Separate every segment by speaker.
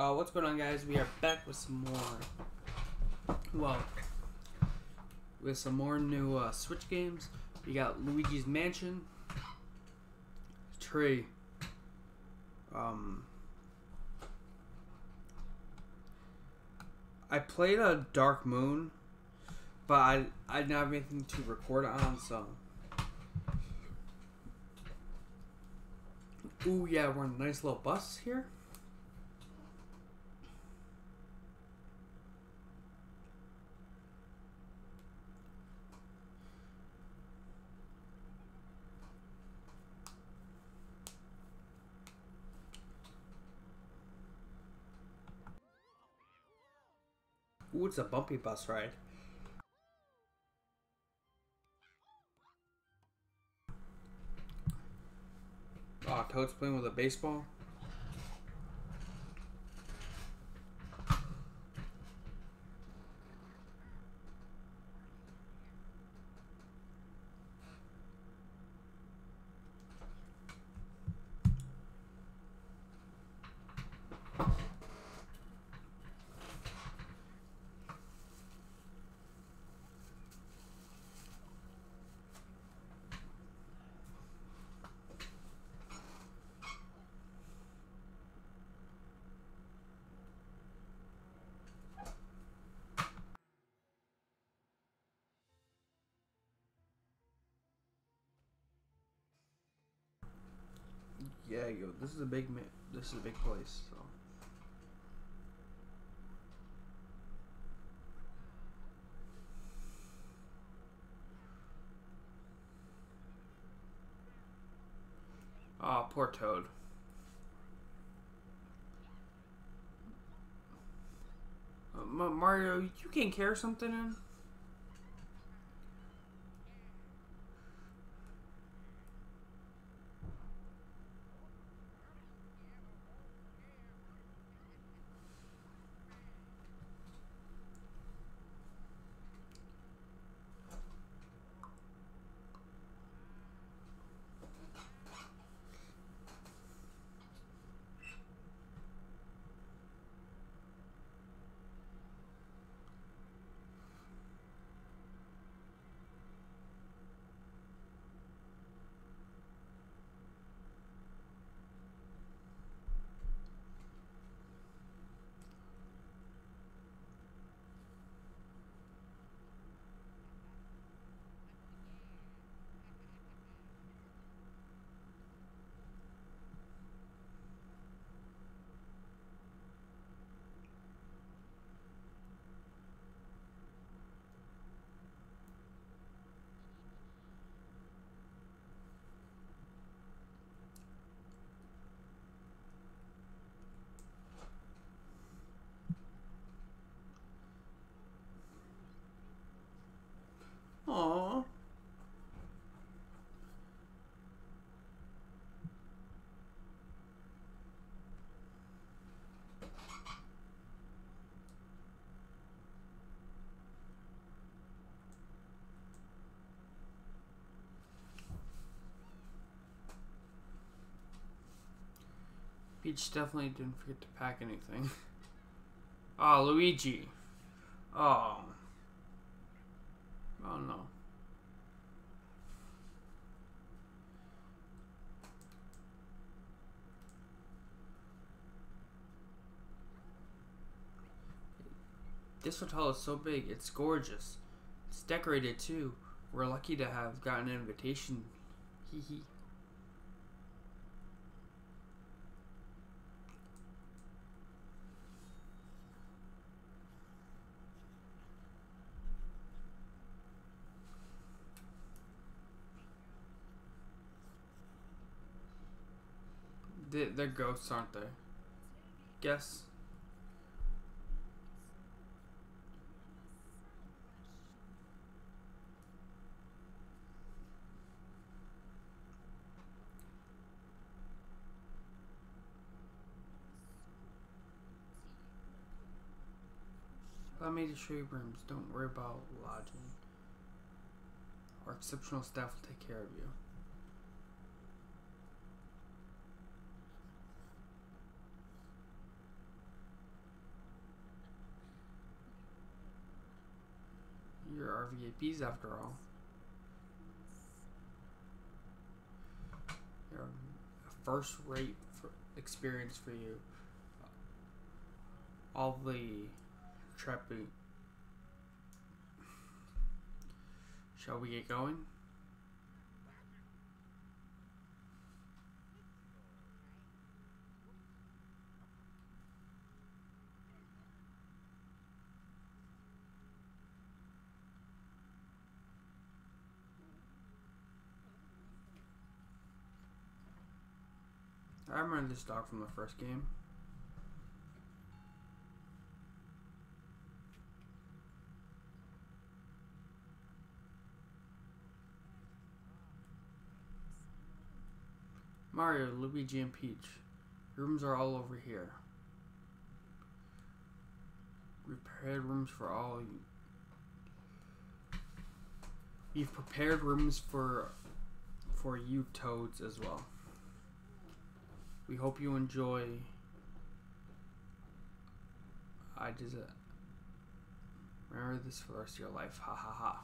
Speaker 1: Uh, what's going on, guys? We are back with some more. Well, with some more new uh, Switch games. We got Luigi's Mansion, Three. Um, I played a Dark Moon, but I I didn't have anything to record on, so. Ooh, yeah, we're in a nice little bus here. It's a bumpy bus ride. Oh, Toad's playing with a baseball. Yeah, yo, this is a big ma- this is a big place. So. Oh, poor Toad. Uh, Mario, you can't carry something in? Peach definitely didn't forget to pack anything. Oh, Luigi. Oh. Oh no. This hotel is so big, it's gorgeous. It's decorated too. We're lucky to have gotten an invitation. Hee hee. They, they're ghosts, aren't they? Guess. Allow me to show you rooms. Don't worry about lodging. Our exceptional staff will take care of you. Are VIPs after all. They're a first rate experience for you. All the trapping. Shall we get going? I remember this dog from the first game. Mario, Luigi, and Peach. Rooms are all over here. Prepared rooms for all you. You've prepared rooms for for you toads as well. We hope you enjoy. I just uh, remember this for the rest of your life. Ha ha ha.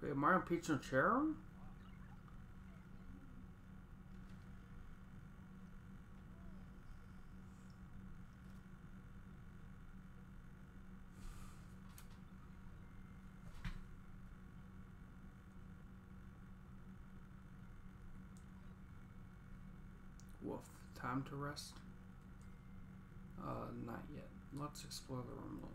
Speaker 1: Wait, Peach no chair room? Woof. Time to rest? Uh, not yet. Let's explore the room a little.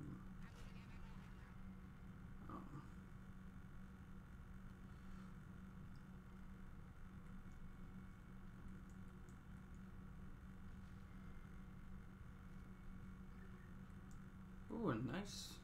Speaker 1: A nice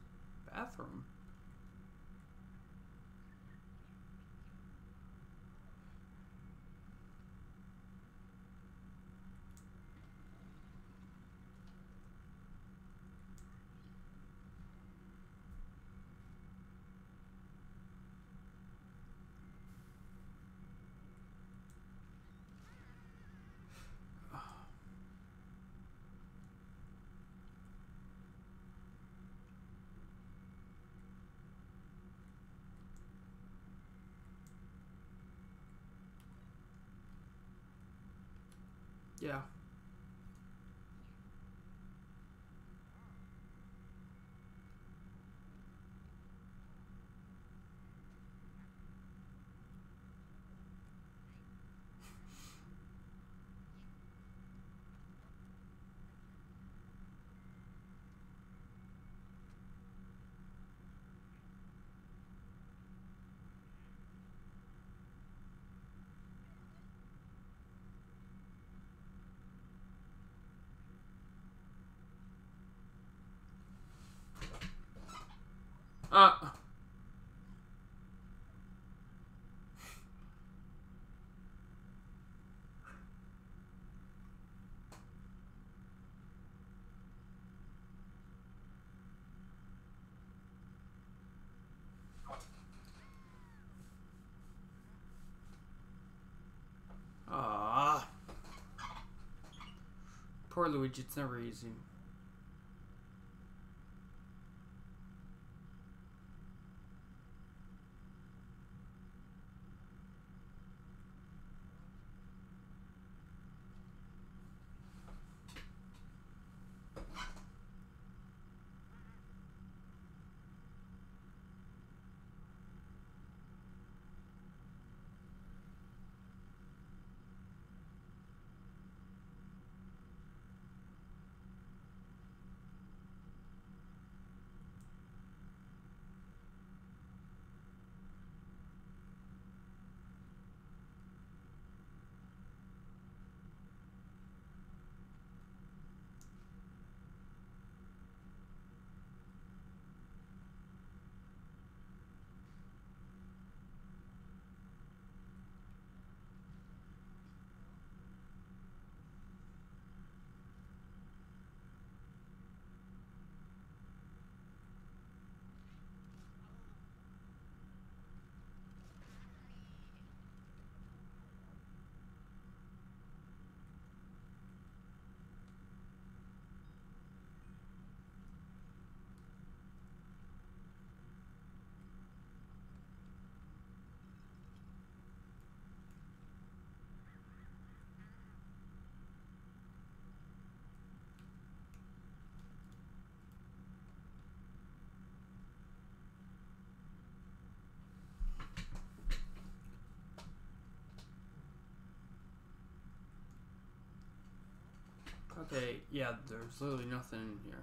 Speaker 1: Yeah. Uh. Ah. Poor Luigi, it's never easy. Okay, yeah, there's literally nothing in here.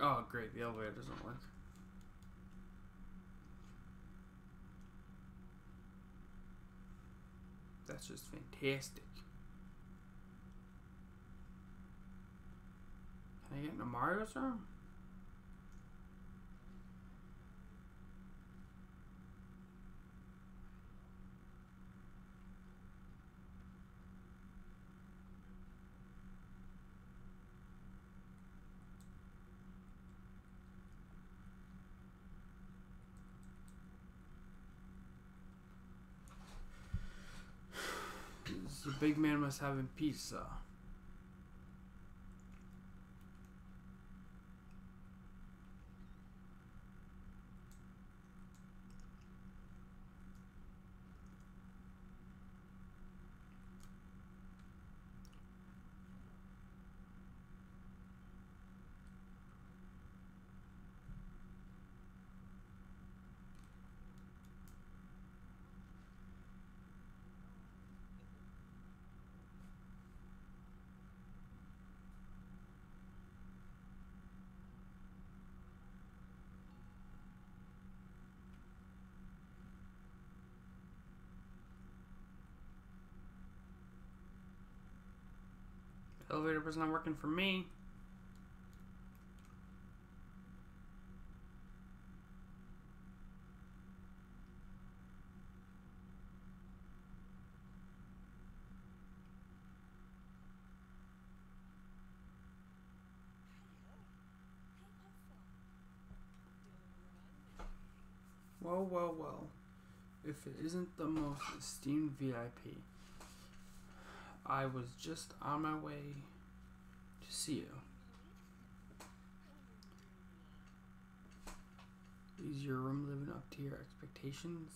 Speaker 1: Oh, great, the elevator doesn't work. That's just fantastic. Can I get into Mario's room? The big man must have in pizza. Elevator was not working for me. Well, well, well. If it isn't the most esteemed VIP, I was just on my way to see you. Is your room living up to your expectations?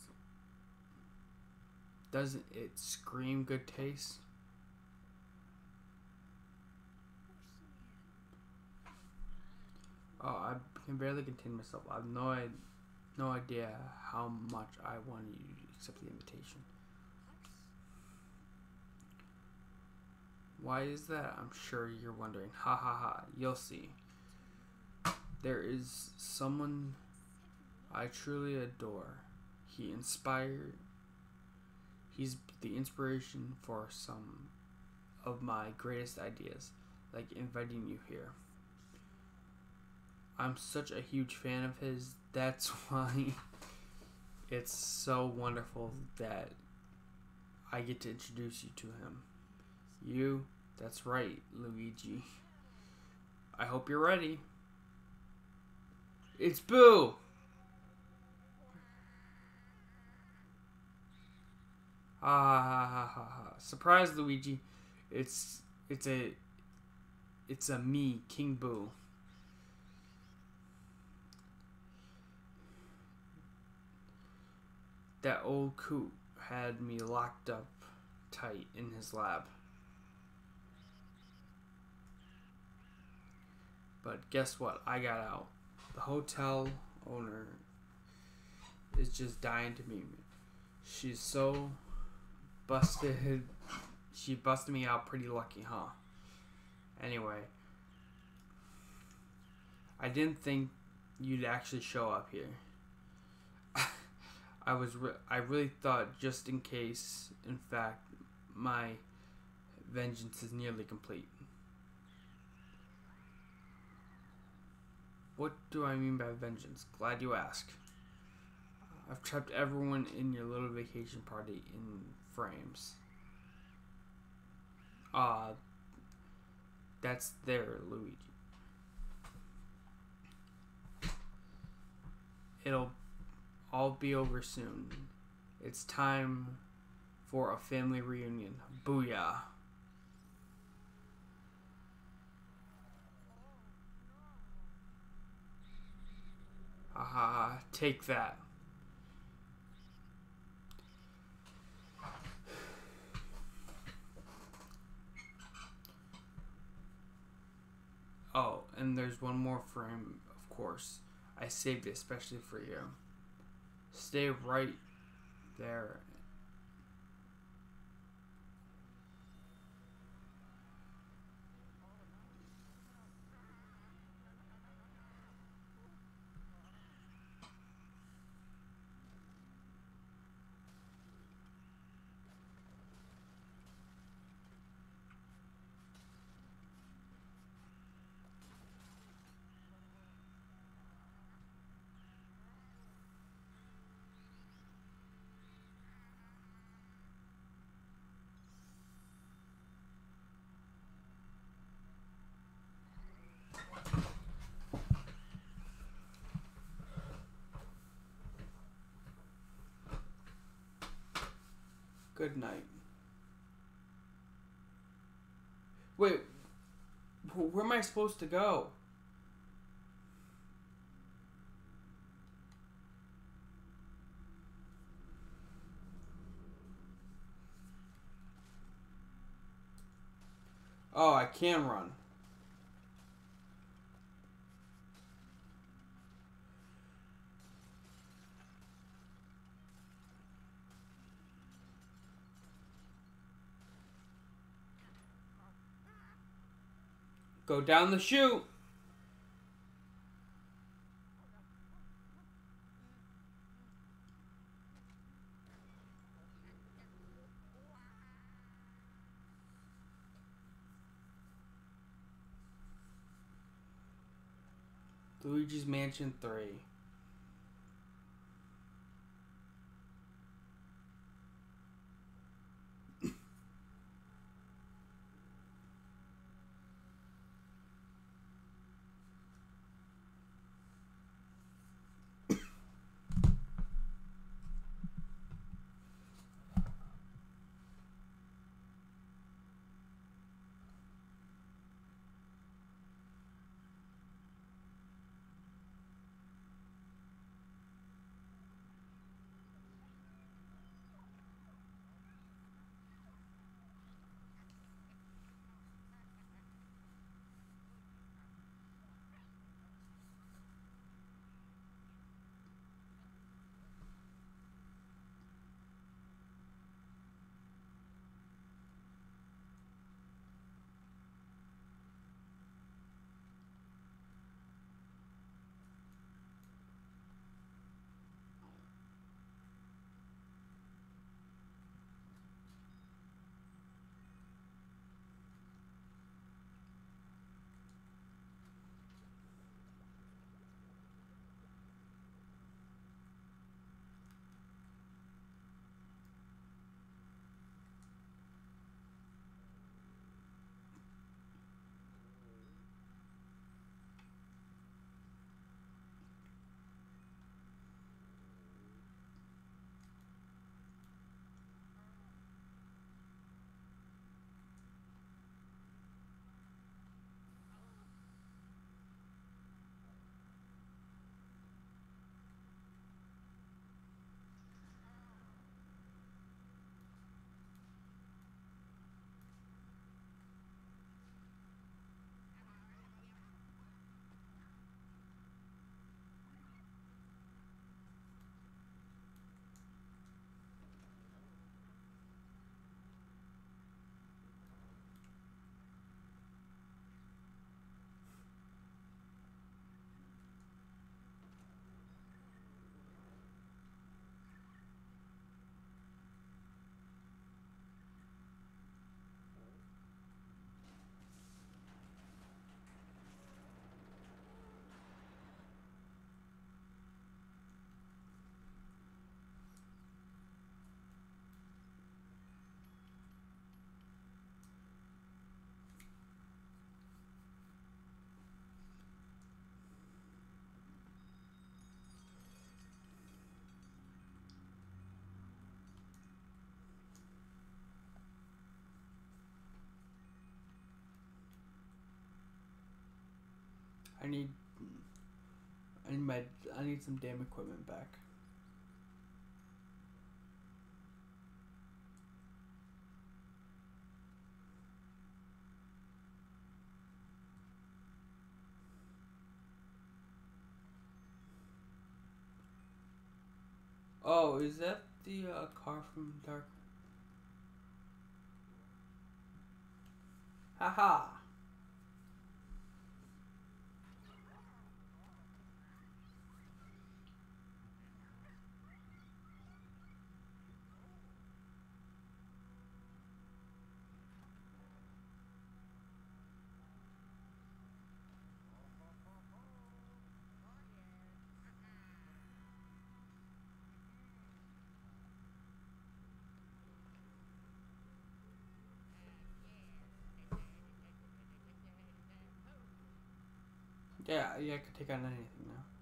Speaker 1: Doesn't it scream good taste? Oh, I can barely contain myself. I have no, no idea how much I wanted you to accept the invitation. Why is that? I'm sure you're wondering. Ha ha ha. You'll see. There is someone I truly adore. He inspired. He's the inspiration for some of my greatest ideas, like inviting you here. I'm such a huge fan of his. That's why it's so wonderful that I get to introduce you to him. You, that's right, Luigi. I hope you're ready. It's Boo! Ah ha ha ha ha. Surprise Luigi. It's it's a it's a me, King Boo. That old coot had me locked up tight in his lab. But guess what? I got out. The hotel owner is just dying to meet me. She's so busted. She busted me out pretty lucky, huh? Anyway, I didn't think you'd actually show up here. I was re- I really thought just in case, in fact, my vengeance is nearly complete. What do I mean by vengeance? Glad you ask. I've trapped everyone in your little vacation party in frames. Ah, that's there, Luigi. It'll all be over soon. It's time for a family reunion. Booyah. Uh, take that. Oh, and there's one more frame, of course. I saved it especially for you. Stay right there Good night. Wait, where am I supposed to go? Oh, I can run. Go down the chute. Luigi's Mansion 3. I need. I need my. I need some damn equipment back. Oh, is that the uh, car from Dark? Haha. Yeah, yeah, I could take on anything now.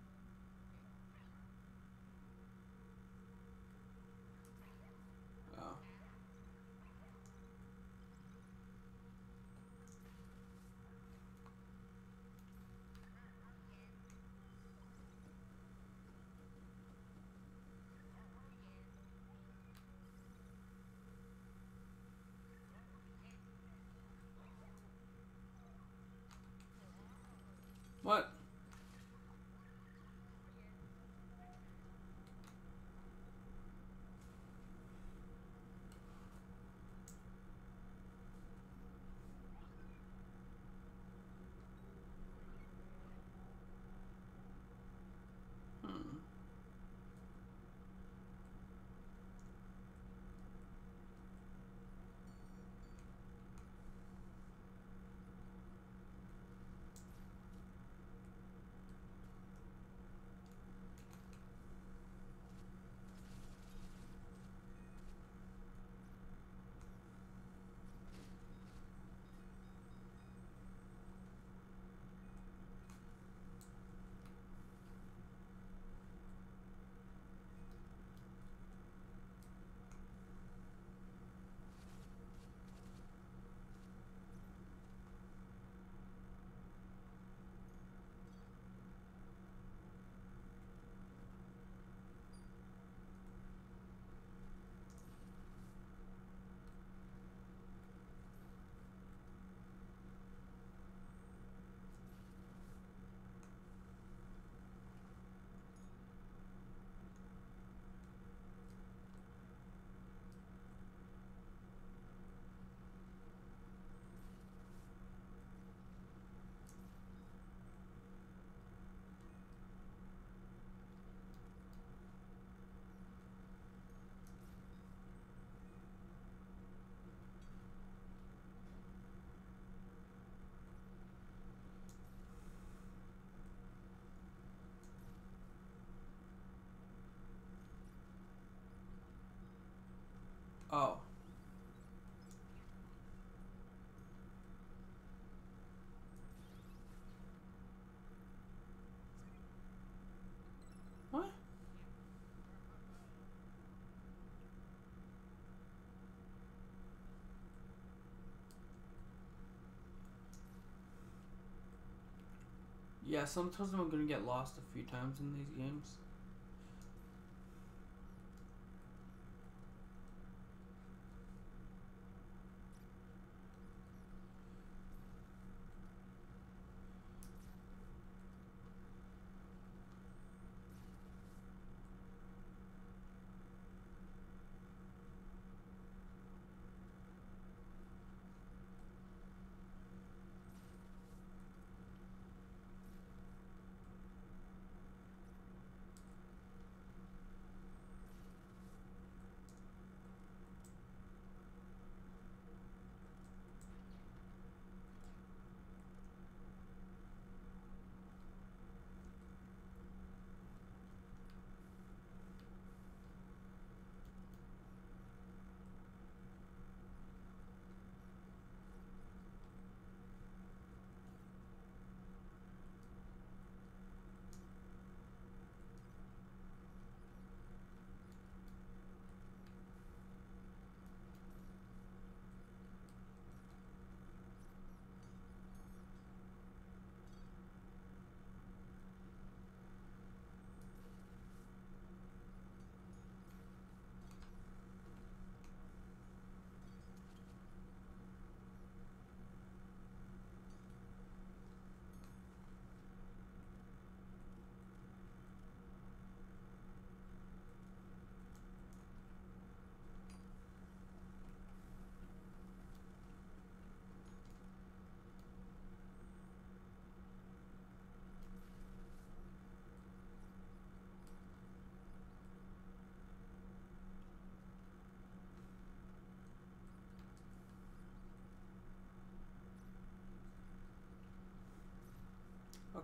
Speaker 1: Yeah, sometimes I'm gonna get lost a few times in these games.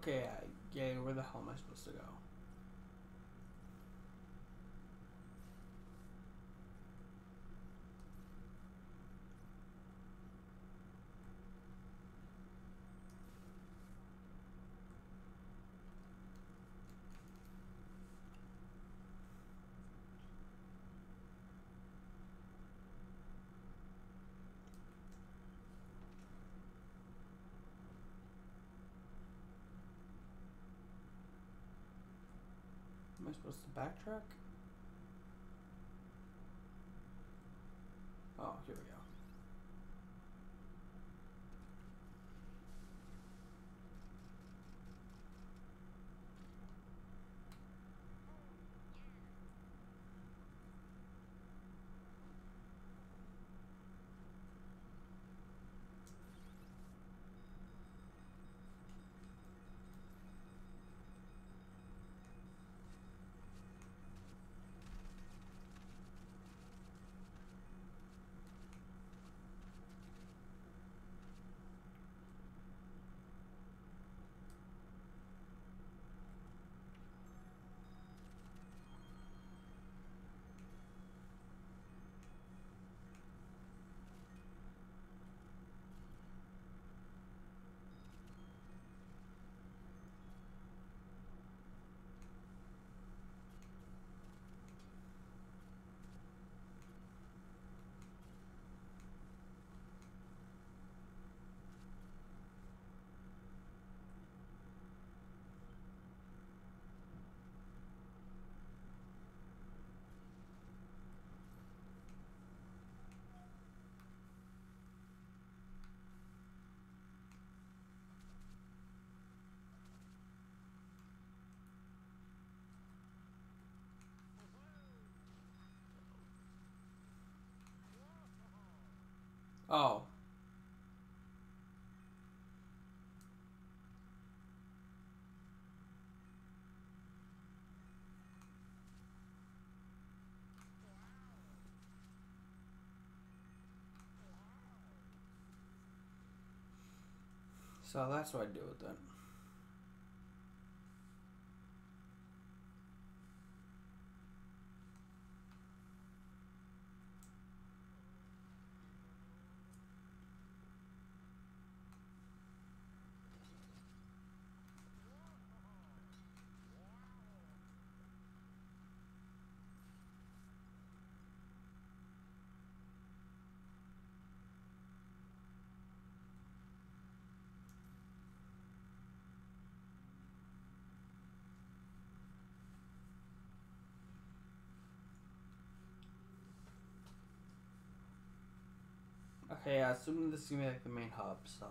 Speaker 1: Okay, yeah, where the hell am I supposed to go? Supposed to backtrack? Oh, here we go. Oh. So that's what I do with it. Yeah, assuming this is gonna be like the main hub, so.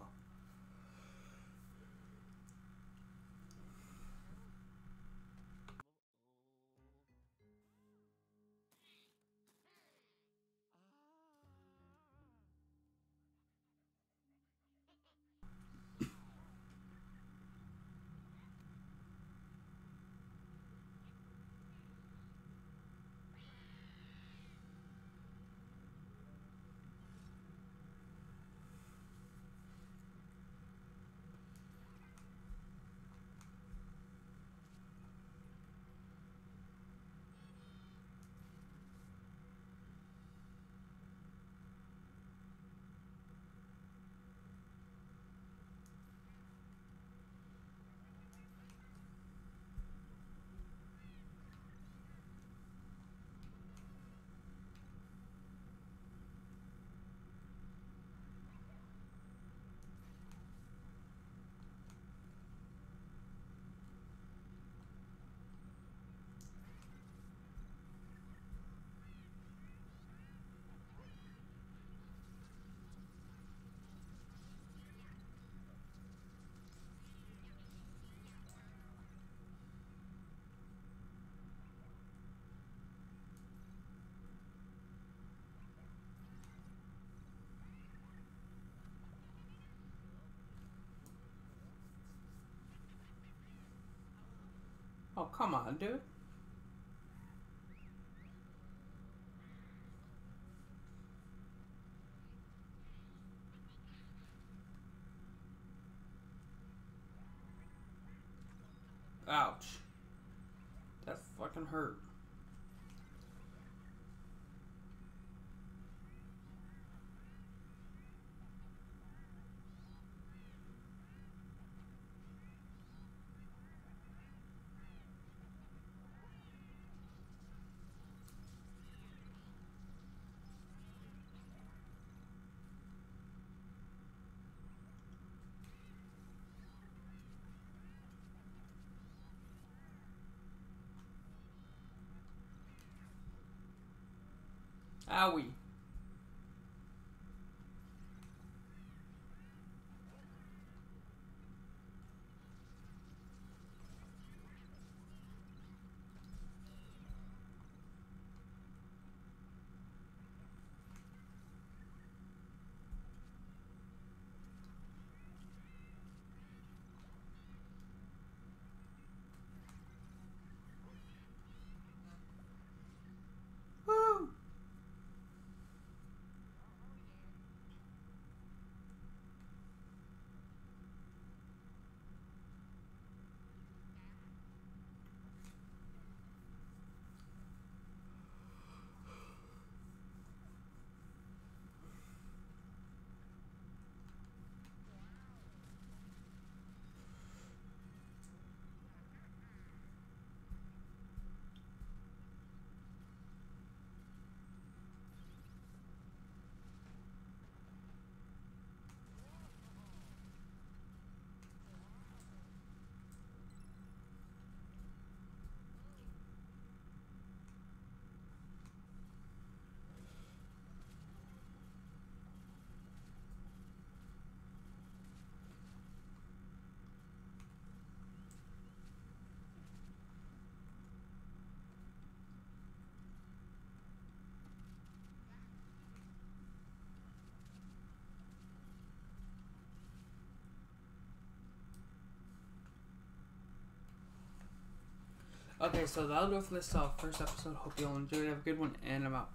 Speaker 1: Oh, come on, dude. Ouch. That fucking hurt. Ah oui. Okay, so that'll do it for this uh, first episode. Hope you all enjoyed. Have a good one, and I'm out.